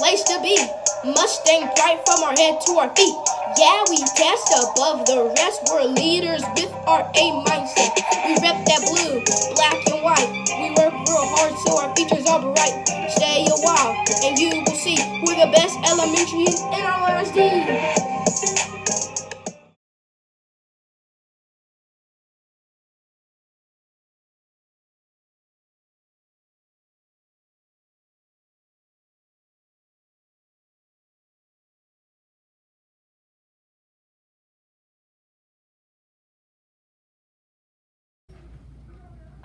place to be. Mustang pride from our head to our feet. Yeah, we cast above the rest. We're leaders with our A mindset. We rep that blue, black, and white. We work real hard so our features are bright. Stay a while, and you will see we're the best elementary in our LSD.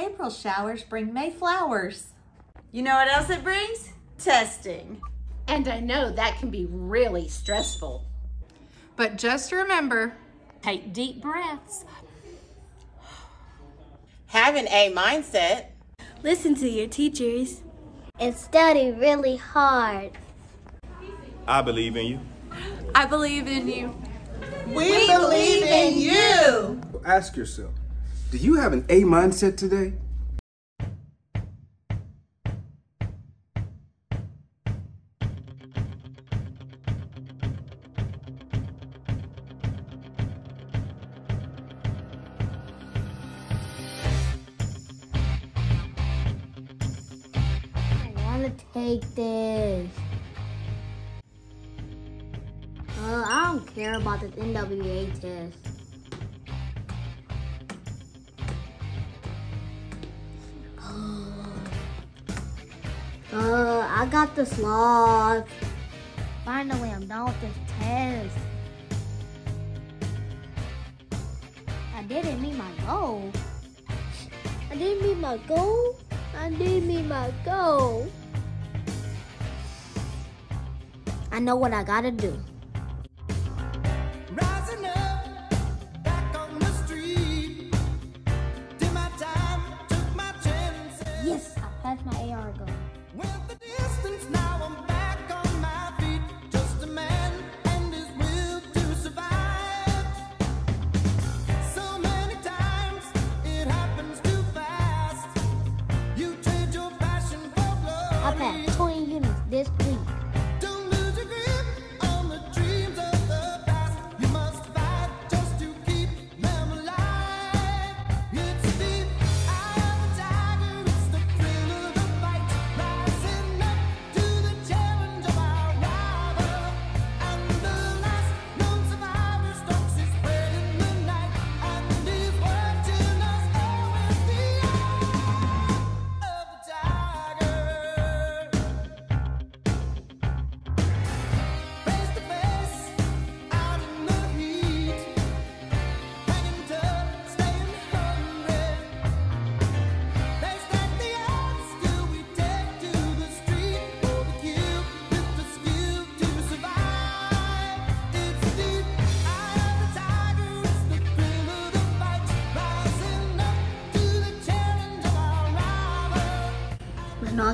April showers bring May flowers. You know what else it brings? Testing. And I know that can be really stressful. But just remember, Take deep breaths. Have an A mindset. Listen to your teachers. And study really hard. I believe in you. I believe in you. We, believe in you. Ask yourself, do you have an A mindset today? Take this. Uh, I don't care about this NWA test. Got this sloth. Finally, I'm done with this test. I didn't meet my goal. I didn't meet my goal. I didn't meet my goal. I know what I gotta do.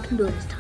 Do this.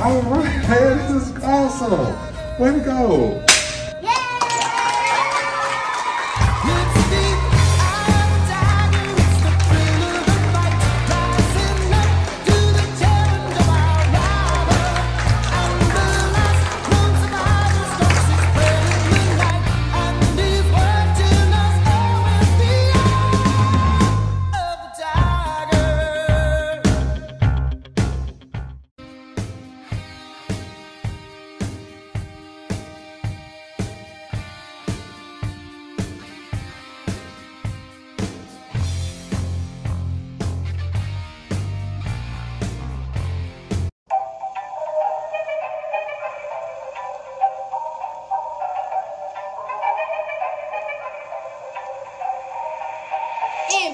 All right, man, this is awesome. Way to go.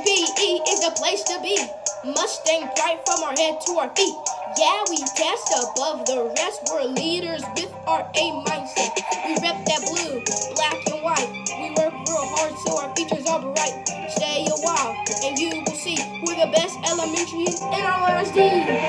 MPE is the place to be. Mustang pride from our head to our feet. Yeah, we cast above the rest. We're leaders with our A mindset. We rep that blue, black, and white. We work real hard so our features are bright. Stay a while and you will see we're the best elementary in our LSD.